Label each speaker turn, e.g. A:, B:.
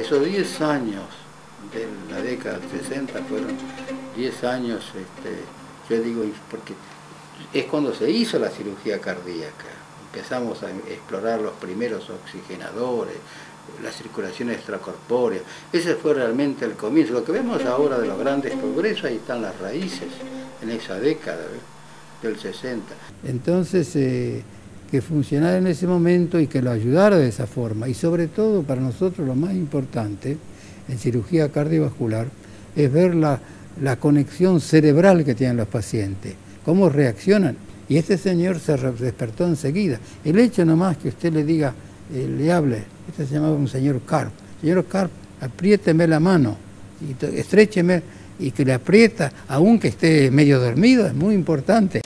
A: Esos 10 años de la década del 60 fueron 10 años, este, yo digo, porque es cuando se hizo la cirugía cardíaca. Empezamos a explorar los primeros oxigenadores, la circulación extracorpórea. Ese fue realmente el comienzo. Lo que vemos ahora de los grandes progresos, ahí están las raíces, en esa década del 60. Entonces, eh, que funcionara en ese momento y que lo ayudara de esa forma. Y sobre todo, para nosotros lo más importante en cirugía cardiovascular es ver la, la conexión cerebral que tienen los pacientes, cómo reaccionan. Y este señor se despertó enseguida. El hecho nomás que usted le diga, eh, le hable, este se llamaba un señor Carp, señor Carp, apriéteme la mano, y estrécheme, y que le aprieta, aunque esté medio dormido, es muy importante.